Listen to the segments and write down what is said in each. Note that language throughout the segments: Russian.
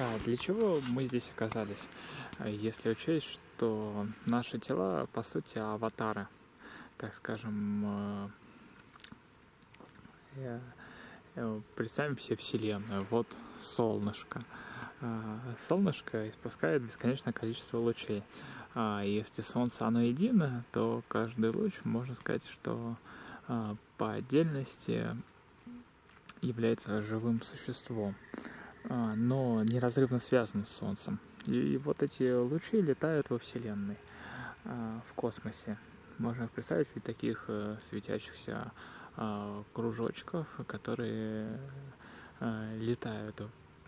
А для чего мы здесь оказались? Если учесть, что наши тела, по сути, аватары, так скажем, э, э, э, представим все Вселенную. Вот солнышко. А, солнышко испускает бесконечное количество лучей. А если Солнце оно единое, то каждый луч, можно сказать, что а, по отдельности является живым существом, а, но неразрывно связан с Солнцем. И вот эти лучи летают во Вселенной, в космосе. Можно представить ведь таких э, светящихся кружочков, которые э, летают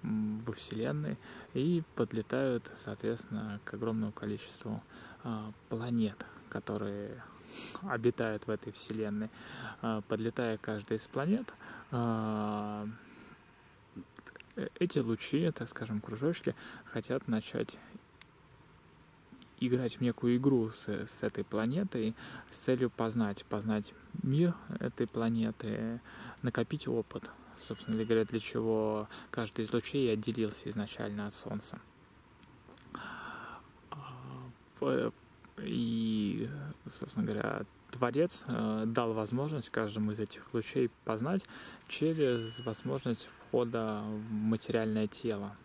во Вселенной и подлетают, соответственно, к огромному количеству а, планет, которые обитают в этой Вселенной. А, подлетая к из планет, а, эти лучи, так скажем, кружочки, хотят начать играть в некую игру с, с этой планетой с целью познать, познать мир этой планеты, накопить опыт собственно говоря, для чего каждый из лучей отделился изначально от Солнца. А, и, собственно говоря, Творец э, дал возможность каждому из этих лучей познать через возможность входа в материальное тело.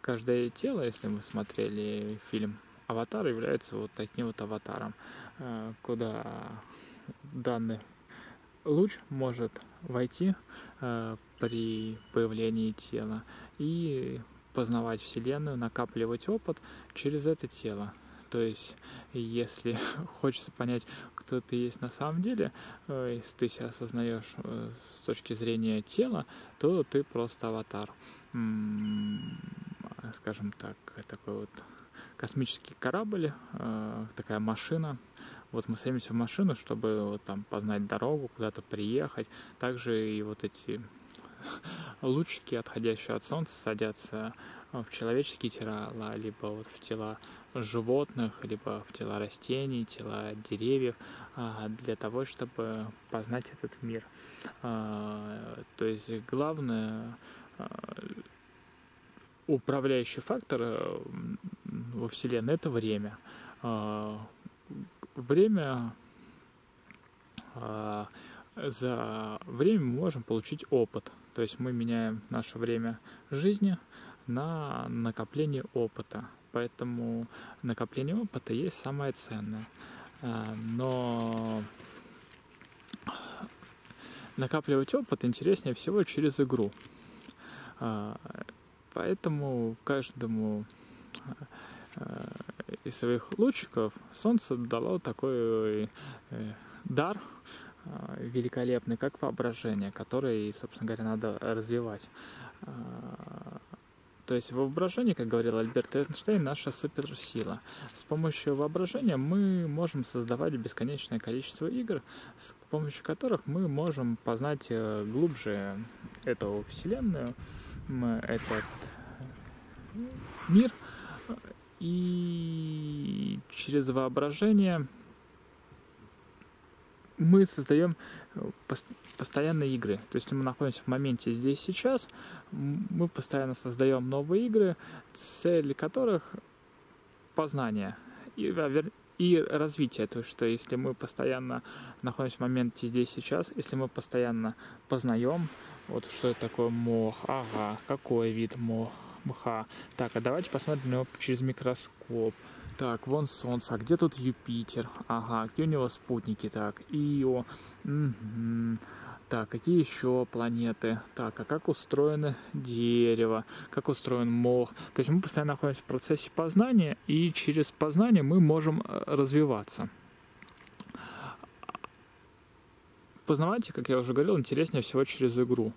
Каждое тело, если мы смотрели фильм «Аватар», является вот таким вот аватаром, э, куда данный луч может войти э, при появлении тела и познавать Вселенную, накапливать опыт через это тело. То есть, если хочется понять, кто ты есть на самом деле, э, если ты себя осознаешь э, с точки зрения тела, то ты просто аватар. Скажем так, такой вот космический корабль, э, такая машина, вот мы садимся в машину, чтобы вот там познать дорогу, куда-то приехать. Также и вот эти лучики, отходящие от солнца, садятся в человеческие тела, либо вот в тела животных, либо в тела растений, тела деревьев, а, для того, чтобы познать этот мир. А, то есть главное а, управляющий фактор э, во Вселенной это время время за время мы можем получить опыт. То есть мы меняем наше время жизни на накопление опыта. Поэтому накопление опыта есть самое ценное. А, но накапливать опыт интереснее всего через игру. А, поэтому каждому из своих лучиков солнце дало такой э, дар э, великолепный, как воображение, который, собственно говоря, надо развивать. А, то есть воображение, как говорил Альберт Эйнштейн, наша суперсила. С помощью воображения мы можем создавать бесконечное количество игр, с помощью которых мы можем познать э, глубже эту вселенную, этот мир, и через воображение мы создаем э, постоянные игры. То есть, мы находимся в моменте здесь сейчас, мы постоянно создаем новые игры, цель которых познание и, и развитие. То есть, что если мы постоянно находимся в моменте здесь сейчас, если мы постоянно познаем, вот что это такое мох, ага, какой вид мох, мха. Так, а давайте посмотрим его через микроскоп. Так, вон Солнце. А где тут Юпитер? Ага, какие у него спутники? Так, Ио. Угу. Так, какие еще планеты? Так, а как устроено дерево? Как устроен мох? То есть мы постоянно находимся в процессе познания, и через познание мы можем э, развиваться. познавать, как я уже говорил, интереснее всего через игру.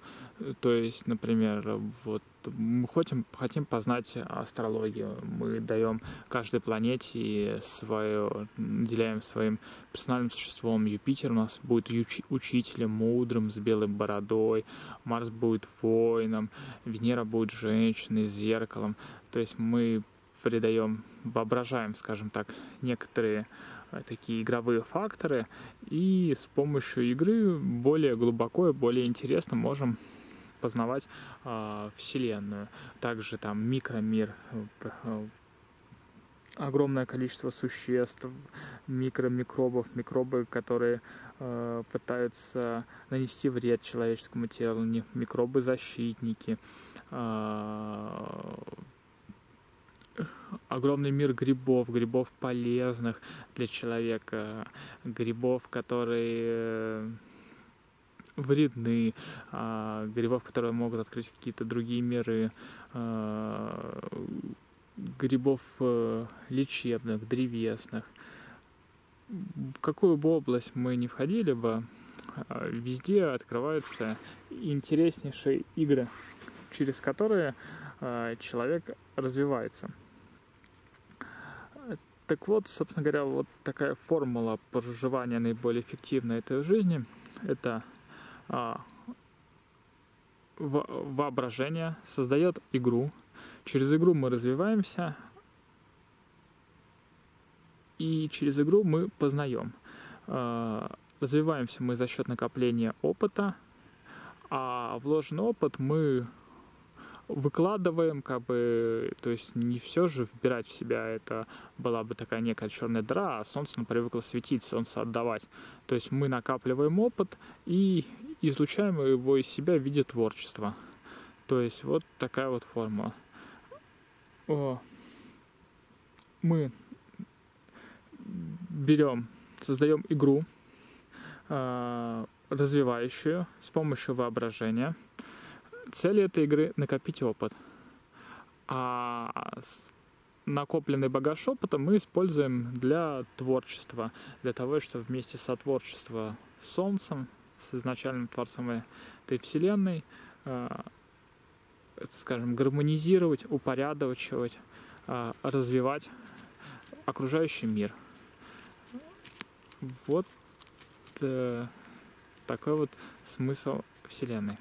То есть, например, вот мы хотим, хотим познать астрологию. Мы даем каждой планете свое, наделяем своим персональным существом. Юпитер у нас будет уч- учителем, мудрым, с белой бородой. Марс будет воином. Венера будет женщиной, с зеркалом. То есть мы придаем, воображаем, скажем так, некоторые Э, такие игровые факторы, и с помощью игры более глубоко и более интересно можем познавать э, Вселенную. Также там микромир, э, огромное количество существ, микромикробов, микробы, которые э, пытаются нанести вред человеческому телу, микробы-защитники, э, огромный мир грибов, грибов полезных для человека, грибов, которые э, вредны, э, грибов, которые могут открыть какие-то другие миры, э, грибов э, лечебных, древесных. В какую бы область мы ни входили бы, э, везде открываются интереснейшие игры, через которые э, человек развивается. Так вот, собственно говоря, вот такая формула проживания наиболее эффективной этой жизни – это а, воображение создает игру, Через игру мы развиваемся, и через игру мы познаем. А, развиваемся мы за счет накопления опыта, а вложенный опыт мы выкладываем, как бы, то есть не все же вбирать в себя, это была бы такая некая черная дыра, а солнце ну, привыкло светить, солнце отдавать. То есть мы накапливаем опыт и излучаем его из себя в виде творчества. То есть вот такая вот формула мы берем, создаем игру, а, развивающую с помощью воображения. Цель этой игры — накопить опыт. А накопленный багаж опыта мы используем для творчества, для того, чтобы вместе со творчеством Солнцем, с изначальным Творцом этой Вселенной, а, скажем, гармонизировать, упорядочивать, а, развивать окружающий мир. Вот э, такой вот смысл Вселенной.